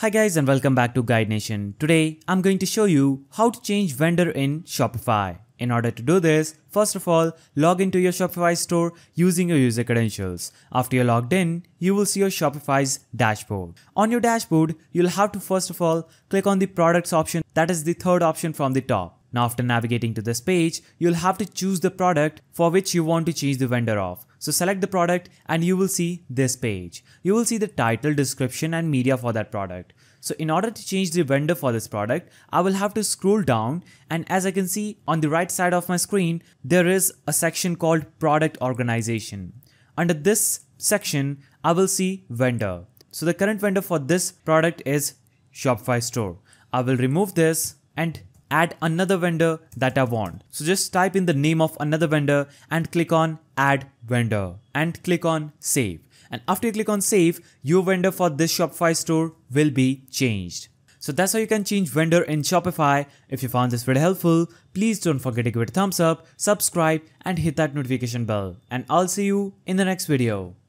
Hi guys and welcome back to Guide Nation. Today I'm going to show you how to change vendor in Shopify. In order to do this, first of all, log into your Shopify store using your user credentials. After you're logged in, you will see your Shopify's dashboard. On your dashboard, you'll have to first of all click on the products option that is the third option from the top. Now after navigating to this page, you'll have to choose the product for which you want to change the vendor of. So select the product and you will see this page. You will see the title, description and media for that product. So in order to change the vendor for this product, I will have to scroll down and as I can see on the right side of my screen, there is a section called product organization. Under this section, I will see vendor. So the current vendor for this product is Shopify store. I will remove this and add another vendor that I want. So just type in the name of another vendor and click on add vendor and click on save. And after you click on save, your vendor for this Shopify store will be changed. So that's how you can change vendor in Shopify. If you found this video helpful, please don't forget to give it a thumbs up, subscribe and hit that notification bell. And I'll see you in the next video.